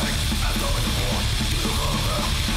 Like I don't want to war.